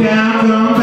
can't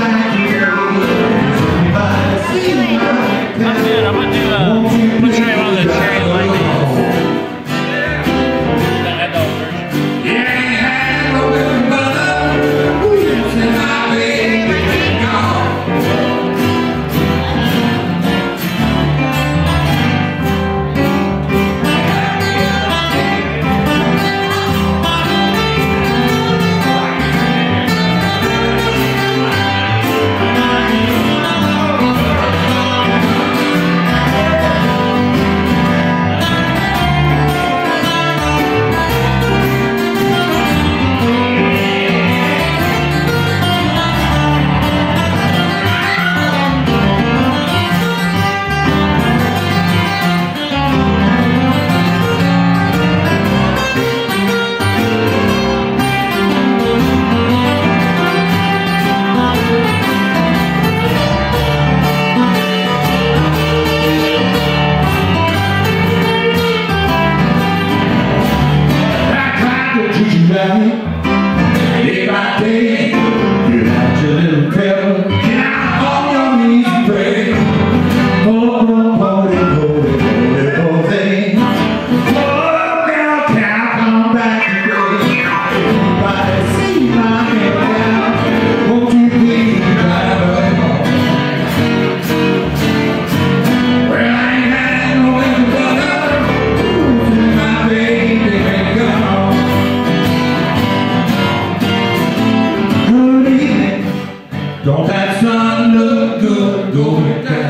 Don't that sun look good going down?